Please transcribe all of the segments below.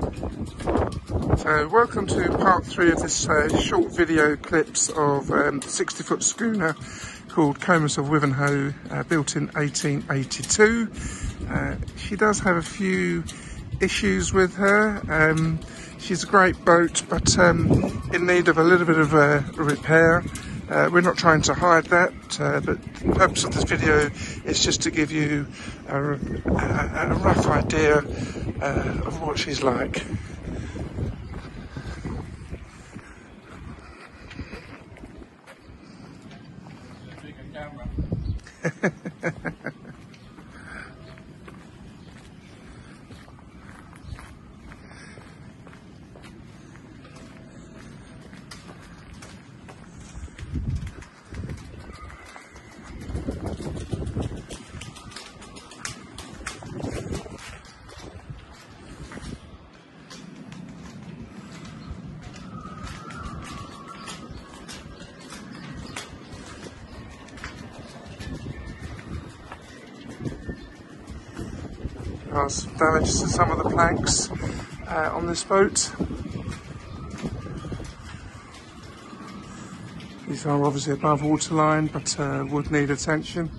So welcome to part three of this uh, short video clips of um, 60 foot schooner called Comus of Wivenhoe, uh, built in 1882. Uh, she does have a few issues with her. Um, she's a great boat, but um, in need of a little bit of a repair. Uh, we're not trying to hide that, uh, but the purpose of this video is just to give you a, a, a rough idea uh, of what she's like. There's damage to some of the planks uh, on this boat. These are obviously above waterline, but uh, would need attention.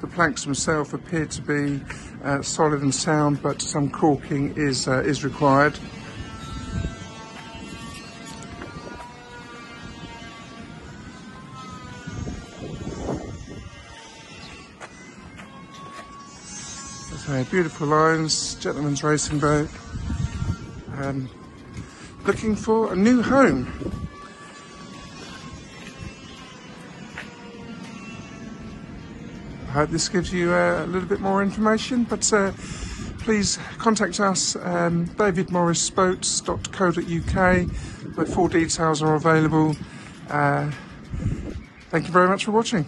The planks themselves appear to be uh, solid and sound, but some caulking is uh, is required. So beautiful lines, gentleman's racing boat. Um, looking for a new home. I hope this gives you uh, a little bit more information, but uh, please contact us, um, davidmorrisboats.co.uk, where full details are available. Uh, thank you very much for watching.